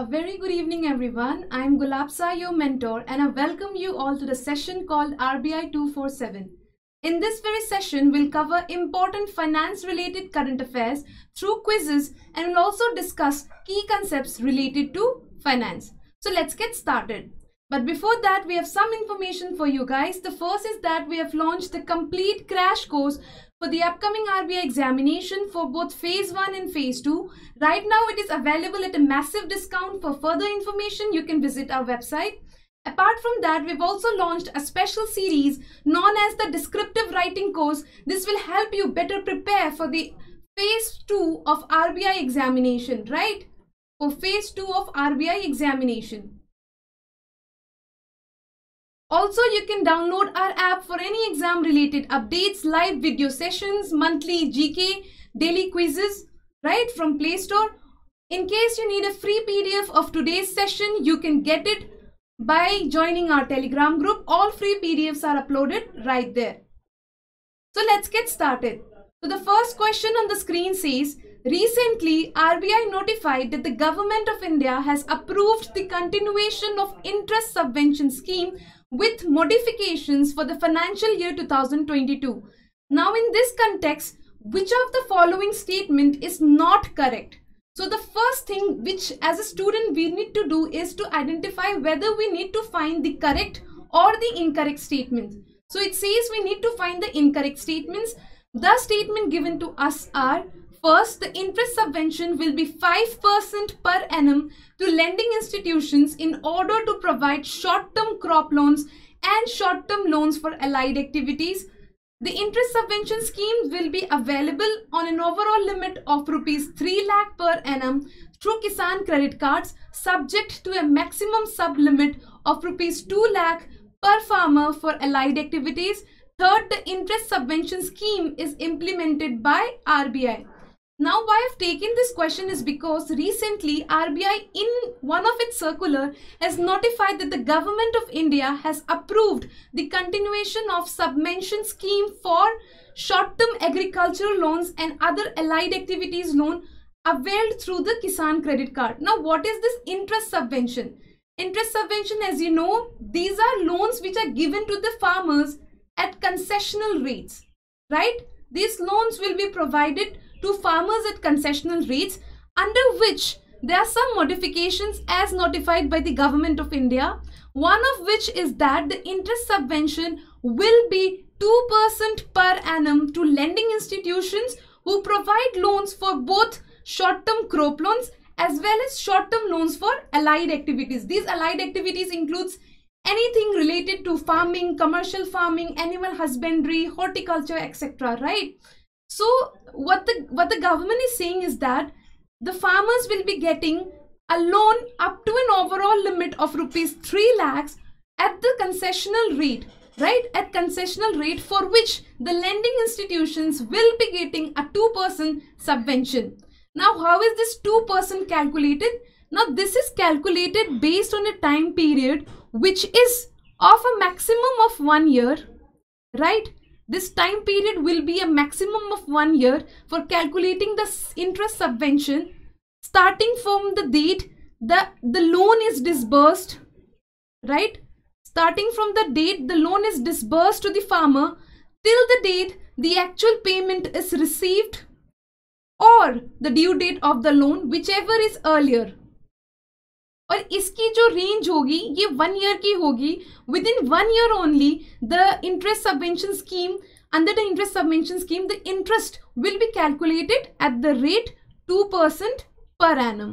A very good evening, everyone. I am Gulabsa, your mentor, and I welcome you all to the session called RBI 247. In this very session, we'll cover important finance related current affairs through quizzes and we'll also discuss key concepts related to finance. So let's get started. But before that, we have some information for you guys. The first is that we have launched the complete crash course for the upcoming RBI examination for both phase 1 and phase 2. Right now it is available at a massive discount. For further information, you can visit our website. Apart from that, we've also launched a special series known as the descriptive writing course. This will help you better prepare for the phase 2 of RBI examination, right? For phase 2 of RBI examination. Also, you can download our app for any exam related updates, live video sessions, monthly GK, daily quizzes, right from Play Store. In case you need a free PDF of today's session, you can get it by joining our Telegram group. All free PDFs are uploaded right there. So let's get started. So the first question on the screen says, Recently, RBI notified that the Government of India has approved the continuation of interest subvention scheme with modifications for the financial year 2022. Now in this context, which of the following statement is not correct? So the first thing which as a student we need to do is to identify whether we need to find the correct or the incorrect statements. So it says we need to find the incorrect statements. The statement given to us are First, the interest subvention will be 5% per annum to lending institutions in order to provide short-term crop loans and short-term loans for allied activities. The interest subvention scheme will be available on an overall limit of rupees 3 lakh per annum through Kisan credit cards subject to a maximum sub-limit of rupees 2 lakh per farmer for allied activities. Third, the interest subvention scheme is implemented by RBI. Now why I've taken this question is because recently RBI in one of its circular has notified that the government of India has approved the continuation of subvention scheme for short-term agricultural loans and other allied activities loan availed through the Kisan credit card. Now what is this interest subvention? Interest subvention as you know these are loans which are given to the farmers at concessional rates right? These loans will be provided to farmers at concessional rates under which there are some modifications as notified by the government of India. One of which is that the interest subvention will be 2% per annum to lending institutions who provide loans for both short-term crop loans as well as short-term loans for allied activities. These allied activities includes anything related to farming, commercial farming, animal husbandry, horticulture, etc. Right? So what the what the government is saying is that the farmers will be getting a loan up to an overall limit of rupees 3 lakhs at the concessional rate right? At concessional rate for which the lending institutions will be getting a 2% subvention. Now how is this 2% calculated? Now this is calculated based on a time period which is of a maximum of one year right this time period will be a maximum of one year for calculating the interest subvention starting from the date the, the loan is disbursed, right? Starting from the date the loan is disbursed to the farmer till the date the actual payment is received or the due date of the loan whichever is earlier. और इसकी जो range होगी ये one year की होगी within one year only the interest subvention scheme under the interest subvention scheme the interest will be calculated at the rate 2% per annum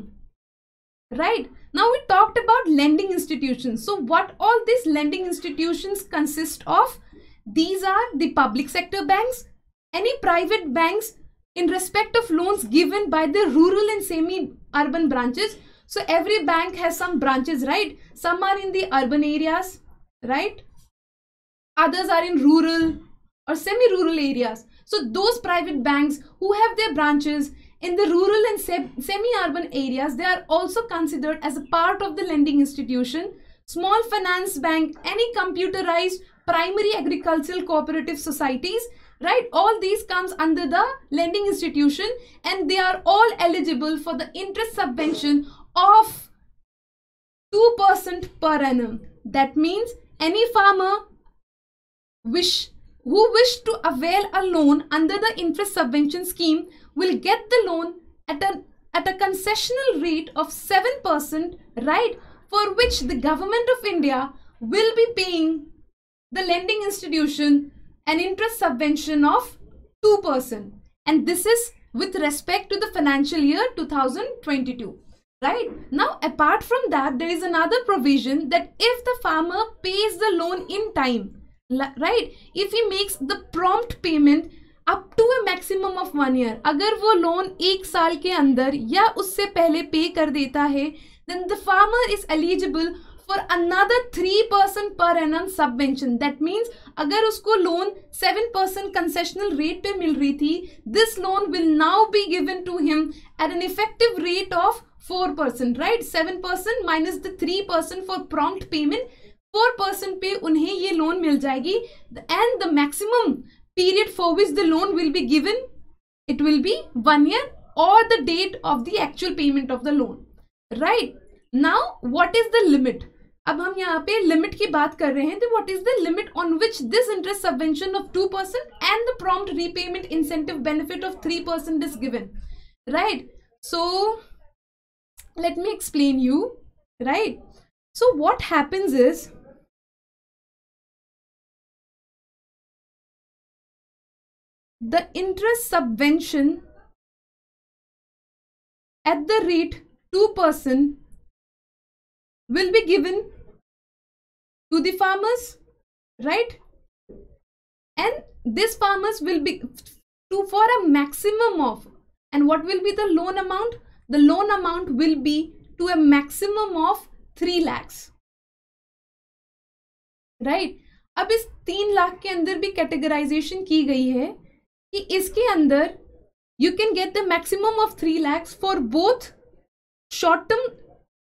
right now we talked about lending institutions so what all these lending institutions consist of these are the public sector banks any private banks in respect of loans given by the rural and semi urban branches so every bank has some branches, right? Some are in the urban areas, right? Others are in rural or semi-rural areas. So those private banks who have their branches in the rural and semi-urban areas, they are also considered as a part of the lending institution. Small finance bank, any computerized primary agricultural cooperative societies, right? All these comes under the lending institution and they are all eligible for the interest subvention of 2% per annum. That means any farmer wish who wish to avail a loan under the interest subvention scheme will get the loan at a at a concessional rate of 7%, right? For which the government of India will be paying the lending institution an interest subvention of 2%. And this is with respect to the financial year 2022 right? Now, apart from that, there is another provision that if the farmer pays the loan in time right? If he makes the prompt payment up to a maximum of one year अगर वो loan एक साल के अंदर या उससे पहले पे कर देता है then the farmer is eligible for another three percent per annum subvention that means अगर उसको loan seven percent concessional rate पे मिल रही थी this loan will now be given to him at an effective rate of four percent right seven percent minus the three percent for prompt payment four percent पे उन्हें ये loan मिल जाएगी। And the maximum period for which the loan will be given it will be one year और the date of the actual payment of the loan right now what is the limit अब हम यहाँ पे limit की बात कर रहे हैं तो what is the limit on which this interest subvention of two percent and the prompt repayment incentive benefit of three percent is given right so let me explain you right? So what happens is the interest subvention at the rate 2% will be given to the farmers right? And these farmers will be to for a maximum of and what will be the loan amount the loan amount will be to a maximum of three lakhs right अब इस तीन लाख के अंदर भी categorisation की गई है कि इसके अंदर you can get the maximum of three lakhs for both short term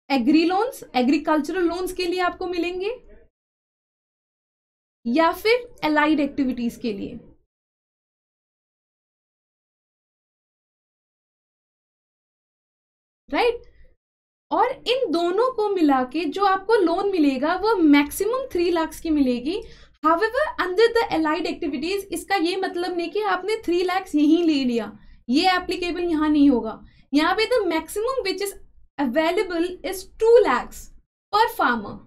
agri loans agricultural loans के लिए आपको मिलेंगे या फिर अलाइड एक्टिविटीज़ के लिए। राइट? और इन दोनों को मिला के जो आपको लोन मिलेगा, वो मैक्सिमम थ्री लाख की मिलेगी। However under the allied activities इसका ये मतलब नहीं कि आपने थ्री लैक्स यहीं ले लिया। ये एप्लीकेबल यहाँ नहीं होगा। यहाँ पे the maximum which is available is two lakhs per farmer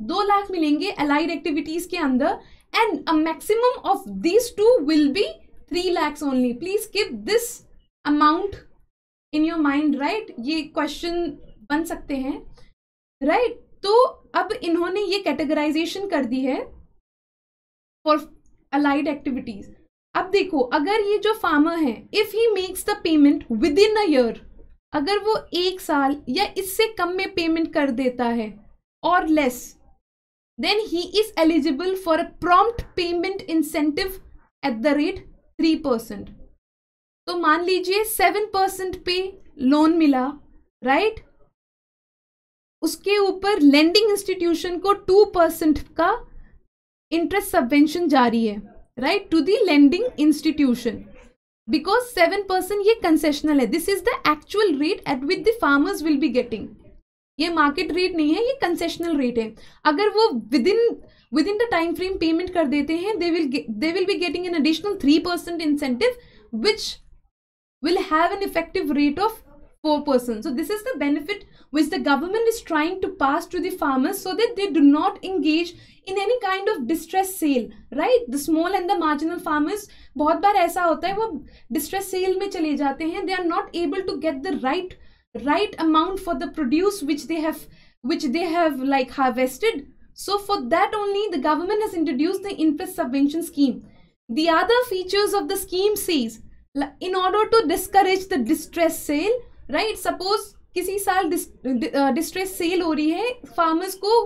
दो लाख मिलेंगे अलाइड एक्टिविटीज़ के अंदर and a maximum of these two will be three lakhs only please keep this amount in your mind right ये question बन सकते हैं right right? तो अब इन्होंने ये कैटेगराइजेशन कर दी है फॉर अलाइड एक्टिविटीज़ अब देखो, अगर ये जो फार्मर है if he makes the payment within a year अगर वो एक साल या इससे कम में पेमेंट कर देता है और less than he is eligible for a prompt payment incentive at the rate three percent तो मान लीजिए सेवन परसेंट पे लोन मिला राइट उसके ऊपर लेंडिंग इंस्टीट्यूशन को टू परसेंट का इंटरेस्ट सबवेंशन जारी है right to the lending institution because seven percent ये कंसेशनल है. This is the actual rate at with the farmers will be getting ये मार्केट रेट नहीं है, ये कंसेशनल रेट है. अगर वो within within the time frame payment कर देते हैं they will they will be getting an additional three percent incentive which will have an effective rate of 4%. So this is the benefit which the government is trying to pass to the farmers so that they do not engage in any kind of distress sale, right? The small and the marginal farmers, बहुत बार ऐसा होता है वो distress sale में चले जाते हैं they are not able to get the right right amount for the produce which they have which they have like harvested. So for that only the government has introduced the interest subvention scheme. The other features of the scheme says in order to discourage the distress sale right suppose किसी साल distress cell हो रही है farmers को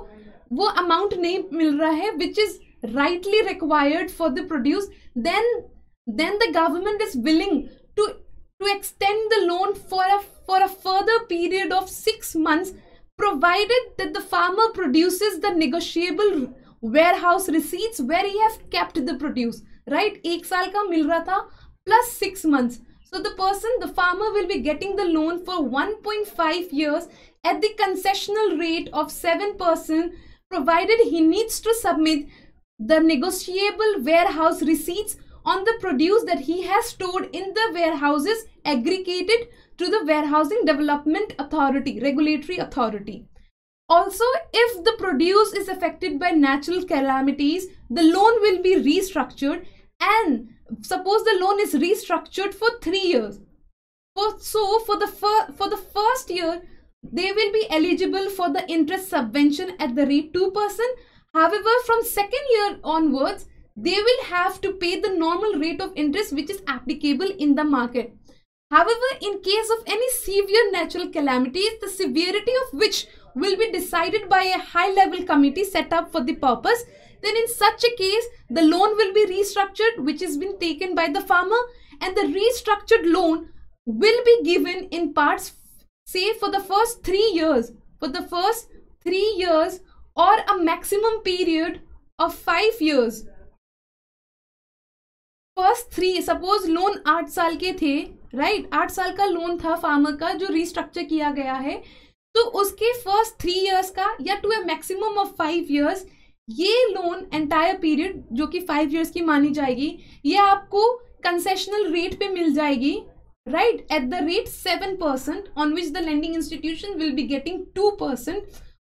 वो amount नहीं मिल रहा है which is rightly required for the produce then then the government is willing to to extend the loan for a for a further period of six months provided that the farmer produces the negotiable warehouse receipts where he has kept the produce, right? ek saal ka mil raha tha plus 6 months. So the person, the farmer will be getting the loan for 1.5 years at the concessional rate of 7% provided he needs to submit the negotiable warehouse receipts on the produce that he has stored in the warehouses aggregated to the Warehousing Development Authority, regulatory authority. Also, if the produce is affected by natural calamities, the loan will be restructured and suppose the loan is restructured for three years. For, so for the, for the first year, they will be eligible for the interest subvention at the rate 2%. However, from second year onwards, they will have to pay the normal rate of interest which is applicable in the market. However, in case of any severe natural calamities, the severity of which will be decided by a high level committee set up for the purpose, then in such a case, the loan will be restructured which has been taken by the farmer and the restructured loan will be given in parts say for the first three years, for the first three years or a maximum period of five years. First three suppose loan आठ साल के थे right right? आठ साल का loan था farmer का जो रिस्ट्रक्चर किया गया है तो उसके फ़र्स्ट थ्री इयर्स का या to a maximum of five years ये लोन एंटायर पीरियड जो कि फाइव इयर्स की मानी जाएगी, ये आपको कंसेशनल रेट पे मिल जाएगी right at the rate seven percent on which the lending institution will be getting two percent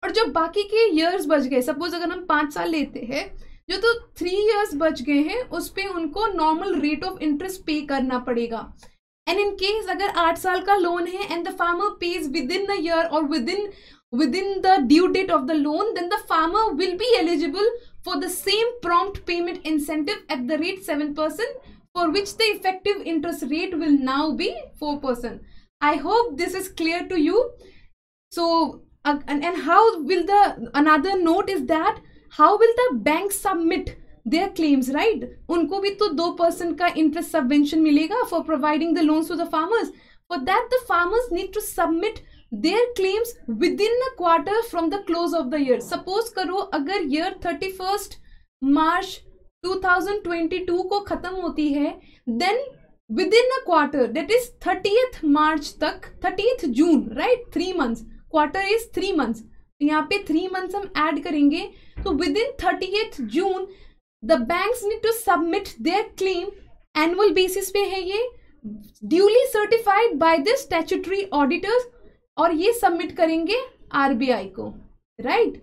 और जो बाकी के ईयर्स बच गए सपोज़ अगर हम पाँच साल लेते हैं, जो तो थ्री इयर्स बच गए हैं, उस पर उनको नॉर्मल रेट ऑफ़ इंटरेस्ट पे करना पड़ेगा। एंड इन केस अगर आठ साल का लोन है and the farmer pays within the year और within within the due date of the loan, then the farmer will be eligible for the same prompt payment incentive at the rate 7% for which the effective interest rate will now be 4%. I hope this is clear to you. So, uh, and, and how will the, another note is that, how will the bank submit their claims, right? Unko bhi to 2% ka interest subvention milega for providing the loans to the farmers. For that, the farmers need to submit their claims within a quarter from the close of the year. Suppose करो, अगर year 31st March 2022 को खत्म होती है then within a quarter that is thirtieth March तक thirtieth June right three months quarter is three months यहाँ पे three months हम ऐड करेंगे तो within thirty June the banks need to submit their claim annual basis पे है ये duly certified by the statutory auditors और ये सबमिट करेंगे आरबीआई को राइट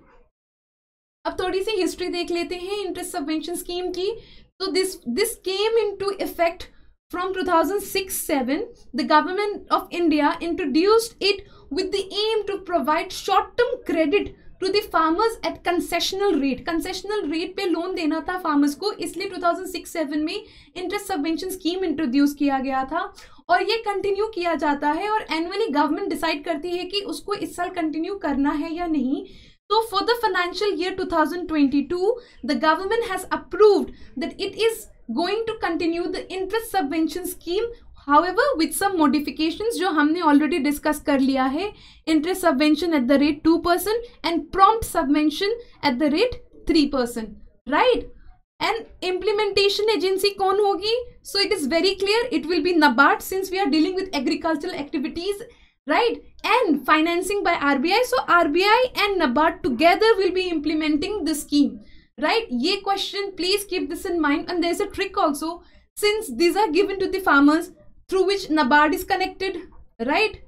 अब थोड़ी सी हिस्ट्री देख लेते हैं इंटरेस्ट सबवेंशन स्कीम की। तो this this came into effect from 2006 thousand six seven the government of India introduced it with the aim to provide short term credit to the farmers at concessional rate concessional rate पे loan देना था farmers को, इसलिए two thousand six seven में interest subvention scheme introduce किया गया था। और ये कंटिन्यू किया जाता है और एनुअली गवर्नमेंट डिसाइड करती है कि उसको इस साल कंटिन्यू करना है या नहीं तो for the financial year 2022 the government has approved that it is going to continue the interest subvention scheme However, with some modification जो हमने ऑलरेडी डिस्कस कर लिया है interest subvention at the rate two percent and prompt subvention at the rate three percent right and implementation agency कौन होगी? So it is very clear it will be NABARD since we are dealing with agricultural activities right? And financing by RBI so RBI and NABARD together will be implementing the scheme right? Ye question please keep this in mind. And there's a trick also. Since these are given to the farmers through which NABARD is connected right?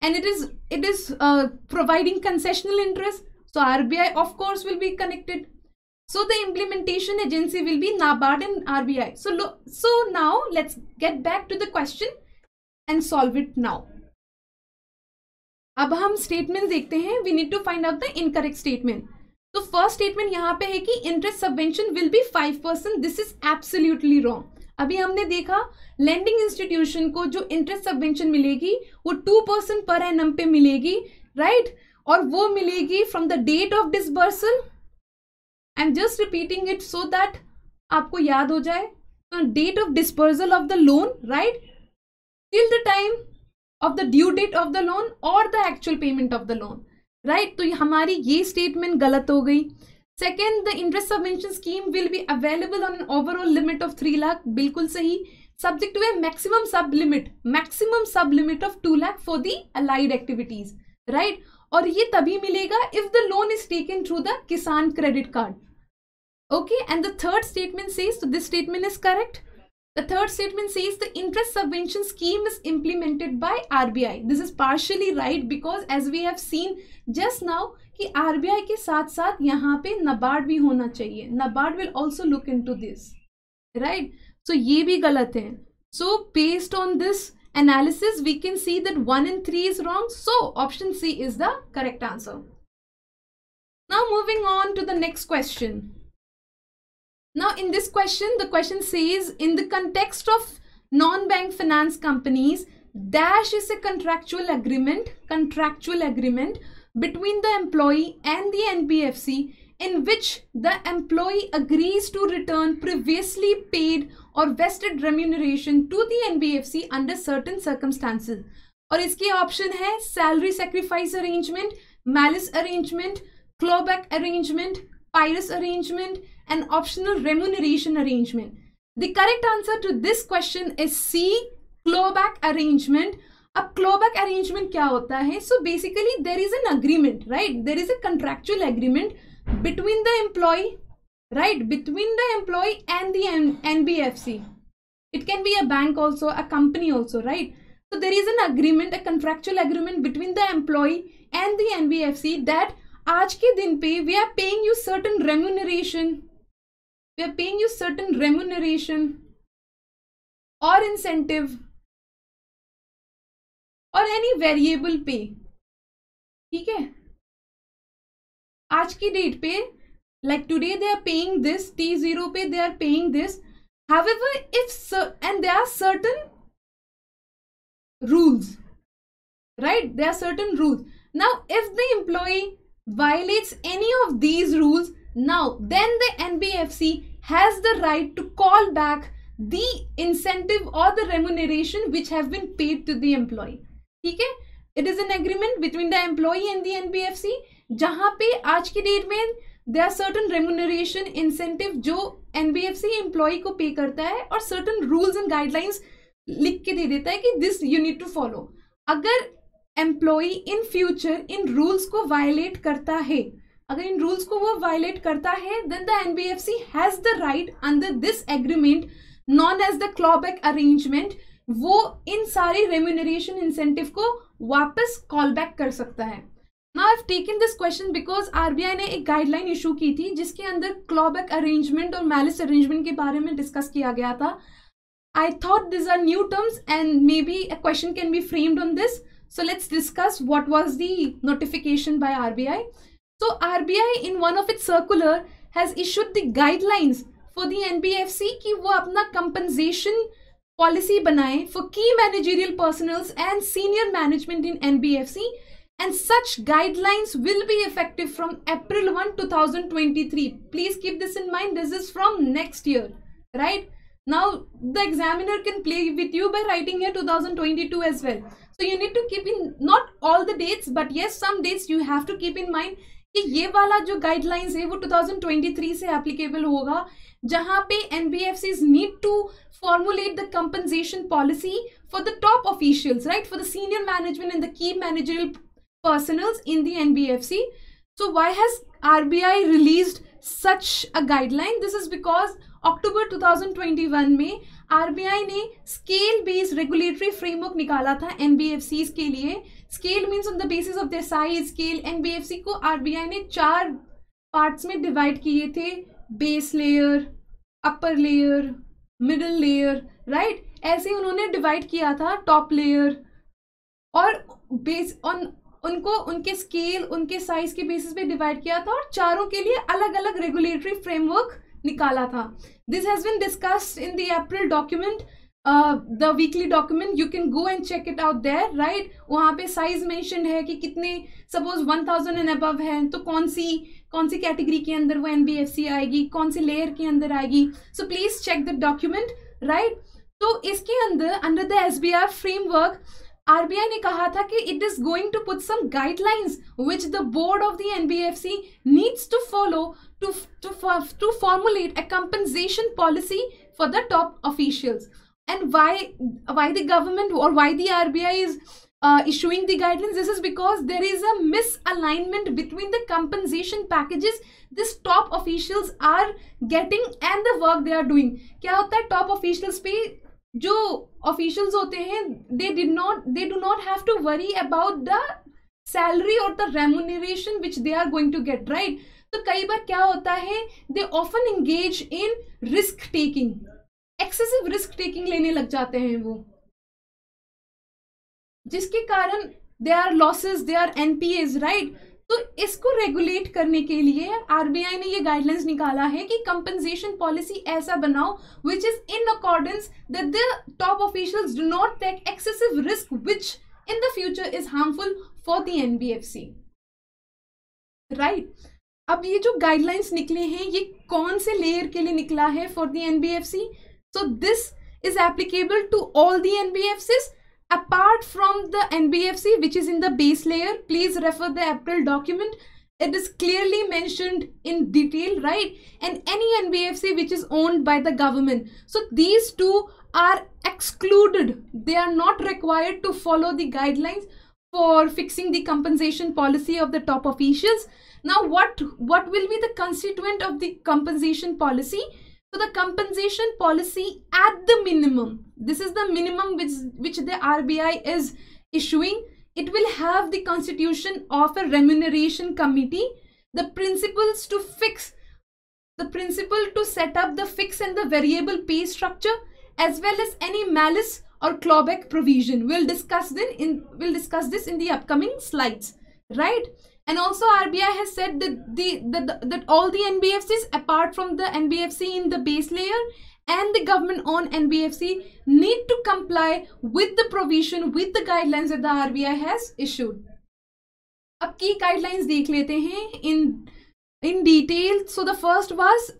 And it is it is uh, providing concessional interest. So RBI of course will be connected so, the implementation agency will be NABARD and RBI so so now let's get back to the question and solve it now. अब हम statement देखते हैं. We need to find out the incorrect statement तो first statement यहाँ पे है कि interest subvention will be five percent this is absolutely wrong अभी हमने देखा लैंडिंग इंस्टीट्यूशन को जो इंटरेस्ट सबवेंशन मिलेगी, वो टू परसेंट पर एन पे मिलेगी राइट right? और वो मिलेगी from the date of disbursal I am just repeating it so that आपको याद हो जाए date of disbursal of the loan right till the time of the due date of the loan और the actual payment of the loan right तो हमारी ये statement गलत हो गई। Second the interest subvention scheme will be available on overall limit of three lakh बिल्कुल सही। Subject to a maximum sub limit maximum sub limit of two lakh for the allied activities right और ये तभी मिलेगा if the loan is taken through the Kisan credit card okay and the third statement says so this statement is correct the third statement says the interest subvention scheme is implemented by RBI. This is partially right because as we have seen just now कि RBI के साथ साथ यहाँ पे NABARD भी होना चाहिए NABARD will also look into this right so ये भी गलत है so based on this analysis we can see that 1 and 3 is wrong so option C is the correct answer now moving on to the next question now in this question, the question says in the context of non-bank finance companies, dash is a contractual agreement, contractual agreement between the employee and the NBFC in which the employee agrees to return previously paid or vested remuneration to the NBFC under certain circumstances. और key option है salary sacrifice arrangement, malus arrangement, clawback arrangement, पायरस arrangement an optional remuneration arrangement? The correct answer to this question is C, clawback arrangement. A clawback arrangement क्या होता है? So basically there is an agreement, right? There is a contractual agreement between the employee, right? Between the employee and the N NBFC. It can be a bank also, a company also, right? So there is an agreement, a contractual agreement between the employee and the NBFC that आज के दिन पे we are paying you certain remuneration we are paying you certain remuneration or incentive or any variable pay ठीक है आज की date पे like today they are paying this t0 पे they are paying this however if and there are certain rules right there are certain rules now if the employee violates any of these rules now, then the NBFC has the right to call back the incentive or the remuneration which have been paid to the employee. ठीक है it is an agreement between the employee and the NBFC जहाँ पे आज की date में they are certain remuneration incentive जो NBFC employee को pay करता है और सर्टन रूल्स एंड गाइडलाइंस लिख के दे देता है कि this you need to follow अगर एम्प्लॉय इन फ्यूचर इन रूल्स को वायलेट करता है अगर इन रूल्स को वो वायलेट करता है then the NBFC has the right under this agreement known as the clawback arrangement वो इन सारे रेम्यूनरेशन इंसेंटिव को वापस कॉल बैक कर सकता है। Now I taken this question because RBI ने एक गाइडलाइन इशू की थी, जिसके अंदर क्लॉबैक अरेंजमेंट और मैलिस अरेंजमेंट के बारे में डिस्कस किया गया था। I thought this are new terms and may be a question can be framed on this so let's discuss what was the notification by RBI So RBI in one of its circular has issued the guidelines for the NBFC कि वो अपना compensation policy बनाए for key managerial personnel and senior management in NBFC and such guidelines will be effective from April 1 2023 please keep this in mind this is from next year right now the examiner can play with you by writing here 2022 as well so you need to keep in not all the dates but yes some dates you have to keep in mind कि ये वाला जो guidelines है, वो 2023 से applicable होगा, जहाँ पे an need to formulate the compensation policy for the top officials right for the senior management and the key managerial personnels in the N so why has RBI released such a guideline this is because October 2021 में RBI ने scale based regulatory framework निकाला था NBFC के लिए scale means on the basis of their size scale NBFC को RBI ने चार parts में डिवाइड किए थे. Base layer upper layer middle layer right ऐसे उन्होंने डिवाइड किया था टॉप लेयर और बेस ऑन उनको, उनके स्केल उनके साइज़ के बेसिस पे डिवाइड किया था और चारों के लिए अलग अलग रेगुलेटरी फ्रेमवर्क निकाला था. This has been discussed in the April document the weekly document you can go and check it out there right वहाँ पे साइज़ मेंशन है कि कितने suppose one thousand and above है तो कौन सी कौन सी कैटेगरी के अंदर वो एनबीएफसी आएगी, कौन सी लेयर के अंदर आएगी? So please check the document right तो इसके अंदर under the S B R framework RBI ने कहा था कि it is going to put some guidelines which the board of the NBFC needs to follow to to formulate a compensation policy for the top officials and why why the government or why the rbi is uh, issuing the guidelines this is because there is a misalignment between the compensation packages this top officials are getting and the work they are doing क्या होता है top officials पे जो officials होते हैं they did not they do not have to worry about the salary or the remuneration which they are going to get right तो कई बार क्या होता है they often engage in risk जाते हैं वो। जिसके कारण they are losses they are NPAs right तो इसको रेगुलेट करने के लिए आरबीआई ने ये गाइडलाइंस निकाला है कि कंपनसेशन पॉलिसी ऐसा बनाओ which is in accordance that the top officials do not take excessive risk which in the future is harmful for the NBFC right अब ये जो गाइडलाइंस निकले हैं, ये कौन से लेयर के लिए निकला है for the NBFC so this is applicable to all the NBFCs apart from the NBFC which is in the base layer. Please refer the April document. It is clearly mentioned in detail, right? And any NBFC which is owned by the government. So these two are excluded. They are not required to follow the guidelines for fixing the compensation policy of the top officials. Now what, what will be the constituent of the compensation policy? So the compensation policy at the minimum, this is the minimum which, which the RBI is issuing. It will have the constitution of a remuneration committee, the principles to fix, the principle to set up the fixed and the variable pay structure, as well as any malus or clawback provision. We'll discuss this in we'll discuss this in the upcoming slides, right? And also RBI has said that the, the, that all the NBFCs apart from the NBFC in the base layer and the government owned NBFC need to comply with the provision with the guidelines that the RBI has issued. अब की guidelines देख लेते हैं in in detail. So the first was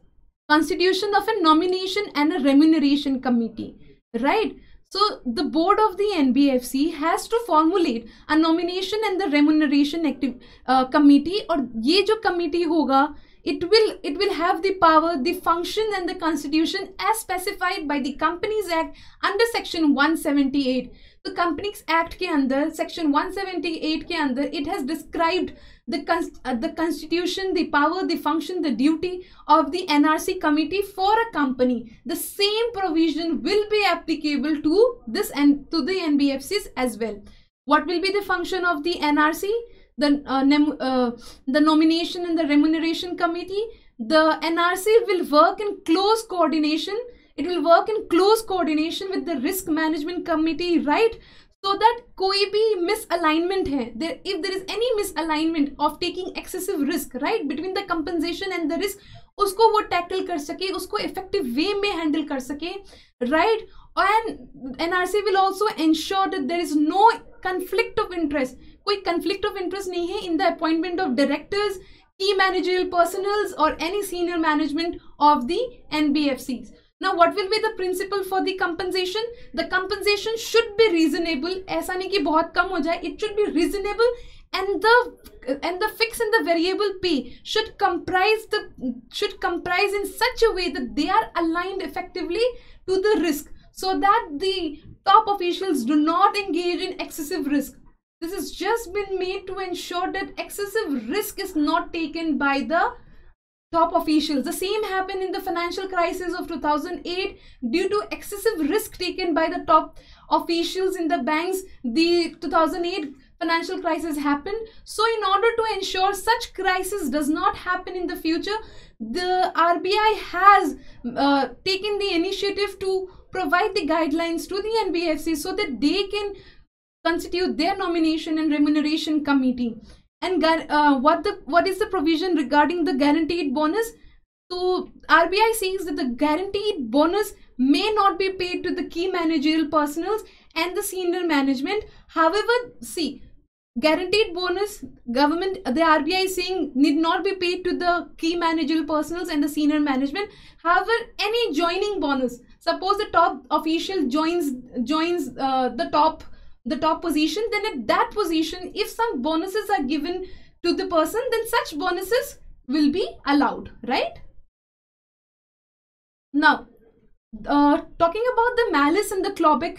constitution of a nomination and a remuneration committee, right? So the board of the NBFC has to formulate a nomination and the remuneration active uh, committee or ये जो committee होगा it will it will have the power the function and the constitution as specified by the companies act under section 178 the companies act के अंदर section 178 के अंदर it has described the, uh, the constitution, the power, the function, the duty of the NRC committee for a company. The same provision will be applicable to this and to the NBFCs as well. What will be the function of the NRC? The, uh, uh, the nomination and the remuneration committee. The NRC will work in close coordination. It will work in close coordination with the risk management committee, right? So that कोई भी misalignment है if there is any misalignment of taking excessive risk right between the compensation and the risk उसको वो tackle कर सके, उसको effective वे में handle कर सके right and N R C will also ensure that there is no conflict of interest कोई conflict of interest नहीं है in the appointment of directors key managerial personnels और any senior management of the N B F Cs Now what will be the principle for the compensation? The compensation should be reasonable. ऐसा नहीं कि बहुत कम हो जाए. It should be reasonable and the and the fixed and the variable pay should comprise the should comprise in such a way that they are aligned effectively to the risk so that the top officials do not engage in excessive risk. This has just been made to ensure that excessive risk is not taken by the top officials. The same happened in the financial crisis of 2008 due to excessive risk taken by the top officials in the banks. The 2008 financial crisis happened. So in order to ensure such crisis does not happen in the future, the RBI has uh, taken the initiative to provide the guidelines to the NBFC so that they can constitute their nomination and remuneration committee and uh, what the what is the provision regarding the guaranteed bonus? So rbi says that the guaranteed bonus may not be paid to the key managerial personnel and the senior management. However see guaranteed bonus government the rbi is saying need not be paid to the key managerial personnel and the senior management. However any joining bonus suppose the top official joins joins uh, the top the top position, then at that position, if some bonuses are given to the person, then such bonuses will be allowed, right? Now, uh, talking about the malus and the clawback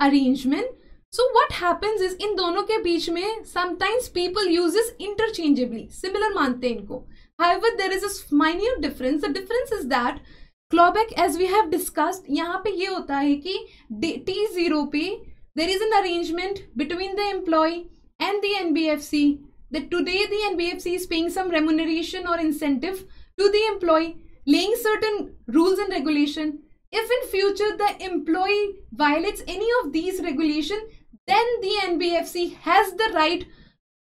arrangement, so what happens is in दोनों के बीच sometimes people uses interchangeably similar मानते however there is a minor difference the difference is that clawback as we have discussed यहाँ पे ये होता है there is an arrangement between the employee and the NBFC that today the NBFC is paying some remuneration or incentive to the employee laying certain rules and regulation. If in future the employee violates any of these regulation then the NBFC has the right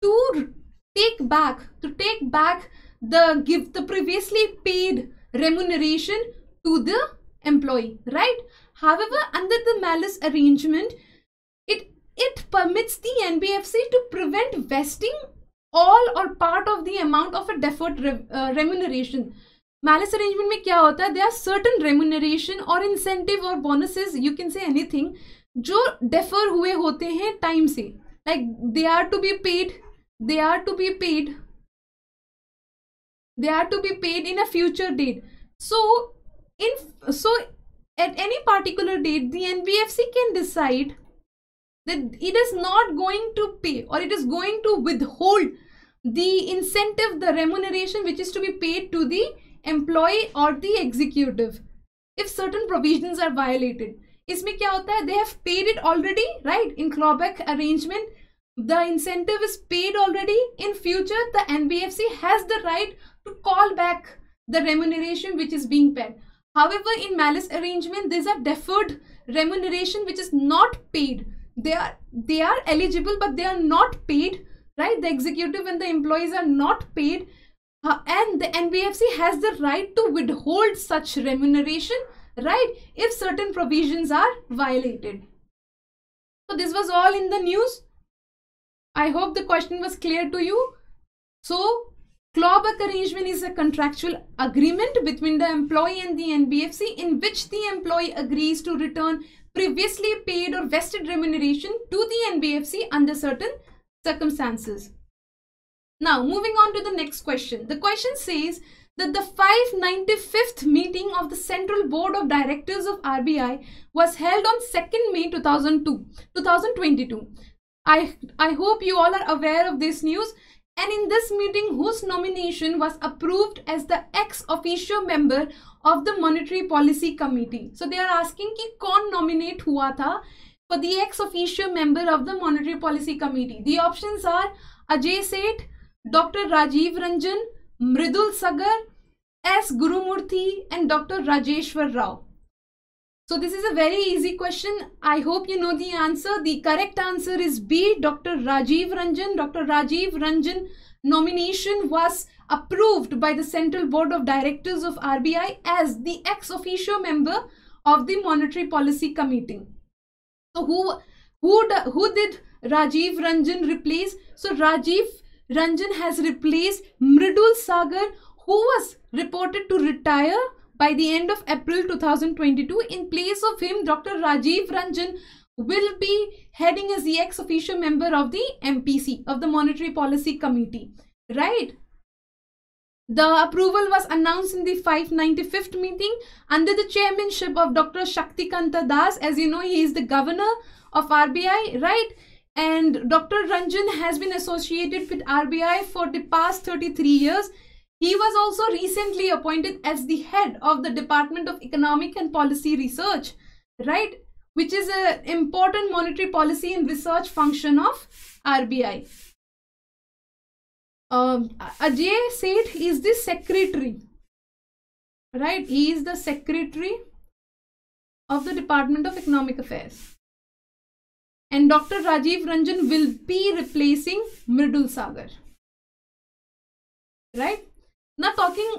to take back to take back the give the previously paid remuneration to the employee right? However under the malus arrangement it permits the NBFC to prevent vesting all or part of the amount of a deferred re uh, remuneration. Malus arrangement में क्या There are certain remuneration or incentive or bonuses, you can say anything, जो defer हुए होते हैं time Like they are to be paid, they are to be paid, they are to be paid in a future date. So in so at any particular date, the NBFC can decide that it is not going to pay or it is going to withhold the incentive, the remuneration which is to be paid to the employee or the executive if certain provisions are violated. इसमें क्या होता They have paid it already, right? In clawback arrangement, the incentive is paid already in future the nbfc has the right to call back the remuneration which is being paid however in malus arrangement there is a deferred remuneration which is not paid they are they are eligible but they are not paid right the executive and the employees are not paid uh, and the NBFC has the right to withhold such remuneration, right, if certain provisions are violated. So this was all in the news. I hope the question was clear to you. So clawback arrangement is a contractual agreement between the employee and the NBFC in which the employee agrees to return previously paid or vested remuneration to the NBFC under certain circumstances. Now, moving on to the next question. The question says that the 595th meeting of the Central Board of Directors of RBI was held on 2nd May 2002, 2022. I, I hope you all are aware of this news. And in this meeting, whose nomination was approved as the ex officio member of the Monetary Policy Committee. So they are asking ki kaun nominate hua tha for the ex officio member of the Monetary Policy Committee. The options are Ajay Seth, Dr. Rajiv Ranjan, Mridul Sagar, S. Gurumurthy and Dr. Rajeshwar Rao. So this is a very easy question. I hope you know the answer. The correct answer is B. Dr. Rajiv Ranjan. Dr. Rajiv Ranjan nomination was approved by the Central Board of Directors of RBI as the ex officio member of the Monetary Policy Committee. So who who who did Rajiv Ranjan replace? So Rajiv Ranjan has replaced Mridul Sagar who was reported to retire by the end of April 2022. In place of him, Dr. Rajiv Ranjan will be heading as the ex officio member of the MPC, of the Monetary Policy Committee. Right? The approval was announced in the 595th meeting under the chairmanship of Dr. Shaktikanta Das. As you know, he is the governor of RBI, right? and Dr. Ranjan has been associated with RBI for the past 33 years. He was also recently appointed as the head of the Department of Economic and Policy Research, right? Which is an important monetary policy and research function of RBI. Um, Ajay Seth is the secretary, right? He is the secretary of the Department of Economic Affairs and Dr. Rajiv Ranjan will be replacing Mridul Sagar. Right? Now talking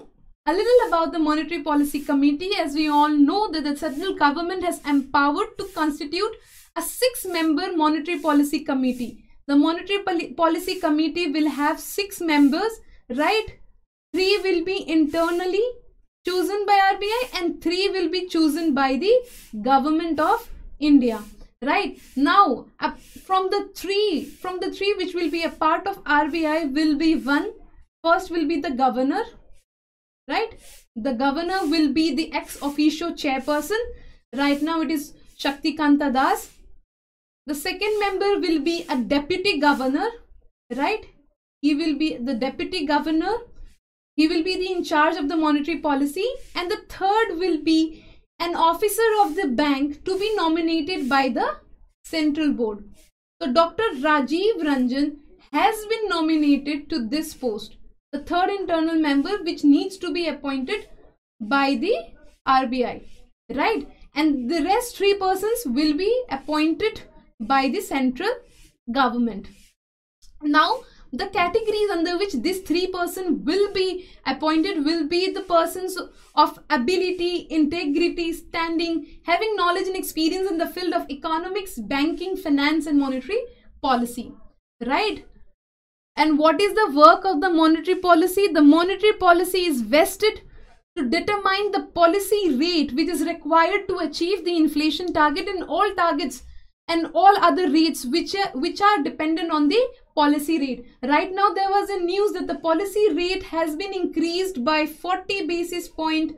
a little about the Monetary Policy Committee, as we all know that the central government has empowered to constitute a six-member Monetary Policy Committee. The Monetary Poli Policy Committee will have six members, right? Three will be internally chosen by RBI and three will be chosen by the government of India right now uh, from the three from the three which will be a part of RBI will be one first will be the governor right the governor will be the ex officio chairperson. Right now it is Shakti Kanta Das. The second member will be a deputy governor, right? He will be the deputy governor. He will be the in charge of the monetary policy. And the third will be an officer of the bank to be nominated by the central board. So Dr. Rajiv Ranjan has been nominated to this post, the third internal member which needs to be appointed by the RBI, right? And the rest three persons will be appointed by the central government. Now, the categories under which this three person will be appointed will be the persons of ability integrity standing having knowledge and experience in the field of economics banking finance and monetary policy right and what is the work of the monetary policy the monetary policy is vested to determine the policy rate which is required to achieve the inflation target and all targets and all other rates which are, which are dependent on the policy rate. Right now there was a news that the policy rate has been increased by 40 basis point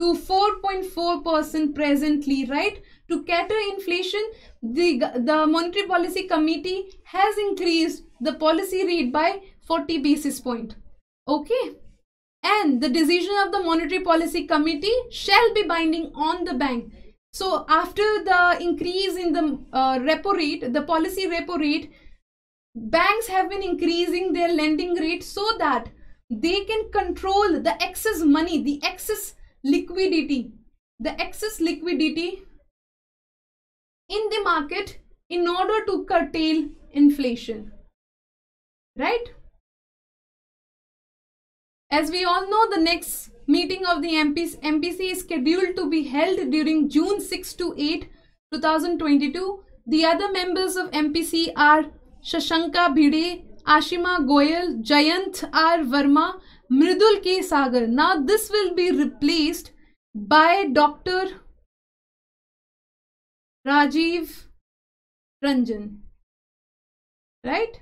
to 4.4% presently, right? To cater inflation, the, the Monetary Policy Committee has increased the policy rate by 40 basis point. Okay. And the decision of the Monetary Policy Committee shall be binding on the bank. So after the increase in the uh, repo rate, the policy repo rate, banks have been increasing their lending rate so that they can control the excess money, the excess liquidity, the excess liquidity in the market in order to curtail inflation. Right? As we all know, the next meeting of the MPC, MPC is scheduled to be held during June 6 to 8, 2022. The other members of MPC are Shashanka Bhide, Ashima Goyal, Jayant R. Verma, Mridul K. Sagar. Now this will be replaced by Dr. Rajiv Ranjan. Right?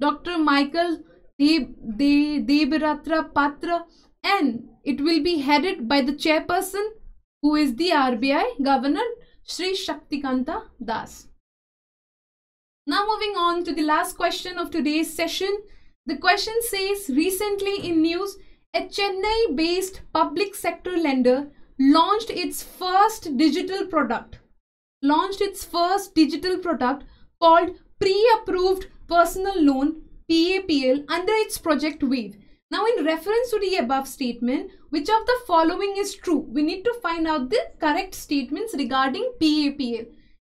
Dr. Michael Deb, De, Debabrata Patra and it will be headed by the chairperson who is the RBI Governor Sri Shaktikanta Das. Now moving on to the last question of today's session. The question says recently in news a Chennai based public sector lender launched its first digital product launched its first digital product called pre-approved personal loan PAPL under its project Wave now in reference to the above statement, which of the following is true? We need to find out the correct statements regarding PAPL.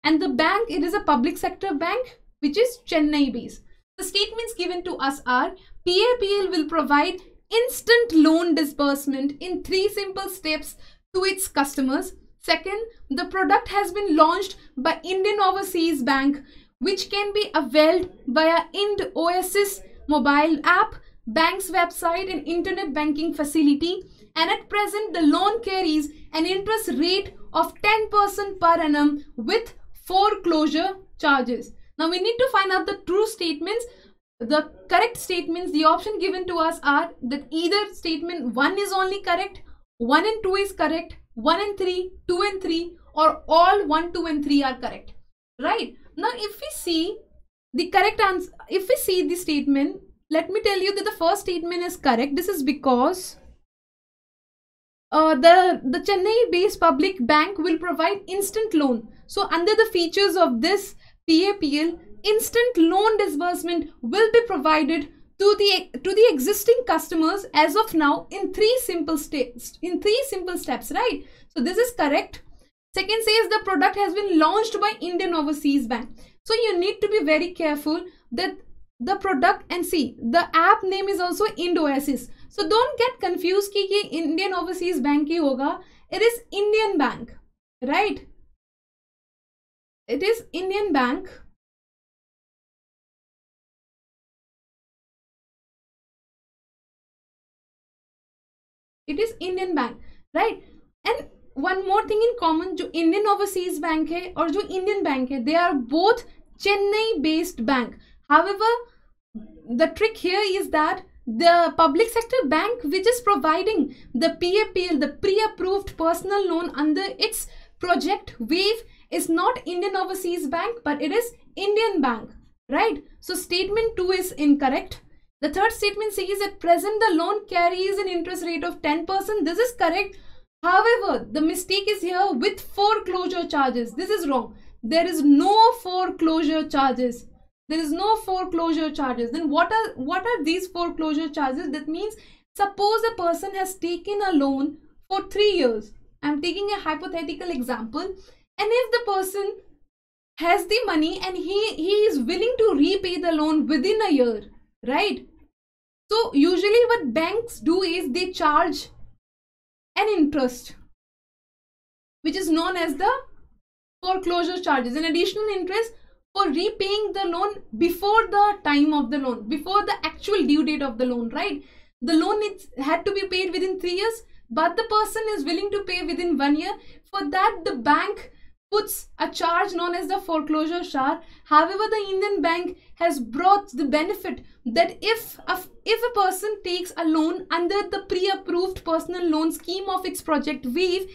And the bank, it is a public sector bank which is Chennai based. The statements given to us are PAPL will provide instant loan disbursement in three simple steps to its customers. Second, the product has been launched by Indian Overseas Bank which can be availed via Ind Oasis mobile app bank's website and internet banking facility and at present the loan carries an interest rate of 10% per annum with foreclosure charges. Now we need to find out the true statements. The correct statements, the option given to us are that either statement 1 is only correct, 1 and 2 is correct, 1 and 3, 2 and 3 or all 1, 2 and 3 are correct. Right. Now if we see the correct answer, if we see the statement let me tell you that the first statement is correct. This is because uh, the, the Chennai based public bank will provide instant loan. So under the features of this PAPL, instant loan disbursement will be provided to the to the existing customers as of now in three simple steps in three simple steps right so this is correct second says the product has been launched by indian overseas bank so you need to be very careful that the product and see the app name is also Indoasis. So don't get confused ki ye Indian Overseas Bank ki hoga. It is Indian Bank, right? It is Indian Bank. It is Indian Bank, right? And one more thing in common, जो Indian Overseas Bank है और जो Indian Bank है, they are both Chennai based bank. However, the trick here is that the public sector bank which is providing the PAPL, the pre-approved personal loan under its project WAVE is not Indian Overseas Bank, but it is Indian Bank, right? So statement 2 is incorrect. The third statement says at present the loan carries an interest rate of 10%. This is correct. However, the mistake is here with foreclosure charges. This is wrong. There is no foreclosure charges. There is no foreclosure charges. Then what are what are these foreclosure charges? That means suppose a person has taken a loan for 3 years. I'm taking a hypothetical example. And if the person has the money and he he is willing to repay the loan within a year right? So usually what banks do is they charge an interest which is known as the foreclosure charges an additional interest for repaying the loan before the time of the loan, before the actual due date of the loan, right? The loan had to be paid within three years, but the person is willing to pay within one year. For that, the bank puts a charge known as the foreclosure charge. However, the Indian bank has brought the benefit that if a, if a person takes a loan under the pre-approved personal loan scheme of its project WAVE,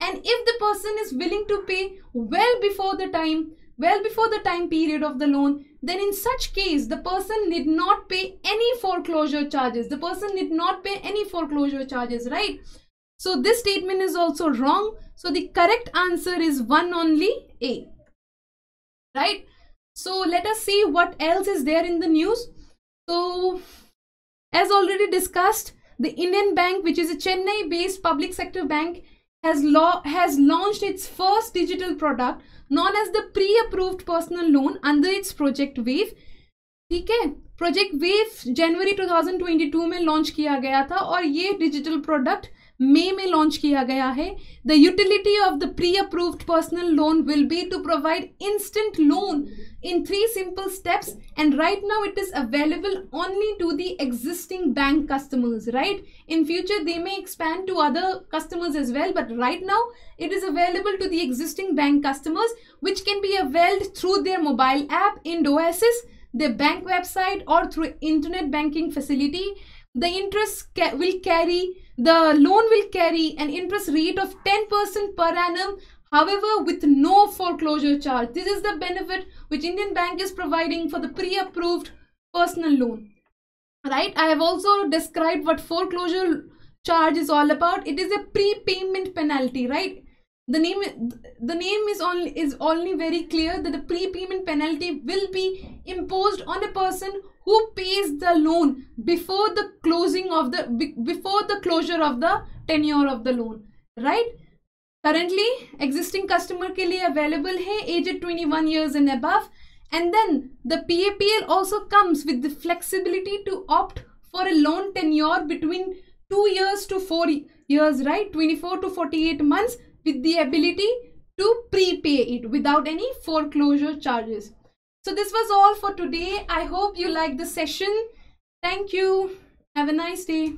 and if the person is willing to pay well before the time, well before the time period of the loan, then in such case, the person need not pay any foreclosure charges. The person need not pay any foreclosure charges, right? So this statement is also wrong. So the correct answer is one only A, right? So let us see what else is there in the news. So as already discussed, the Indian Bank, which is a Chennai based public sector bank, has, law, has launched its first digital product known as the pre-approved personal loan under its project wave ठीक है project wave जनवरी 2022 में launch किया गया था और ये digital product मई में launch किया गया है। The utility of the pre approved personal loan will be to provide instant loan in three simple steps and right now it is available only to the existing bank customers right in future they may expand to other customers as well but right now it is available to the existing bank customers which can be availed through their mobile app IndOASIS, their bank website or through internet banking facility the interest ca will carry the loan will carry an interest rate of 10% per annum However, with no foreclosure charge, this is the benefit which Indian Bank is providing for the pre-approved personal loan. Right? I have also described what foreclosure charge is all about. It is a prepayment penalty, right? The name the name is only is only very clear that the prepayment penalty will be imposed on a person who pays the loan before the closing of the before the closure of the tenure of the loan, right? currently existing customer ke liye available hai aged 21 years and above and then the PAPL also comes with the flexibility to opt for a loan tenure between 2 years to 4 years right 24 to 48 months with the ability to prepay it without any foreclosure charges. So this was all for today. I hope you liked the session. Thank you. Have a nice day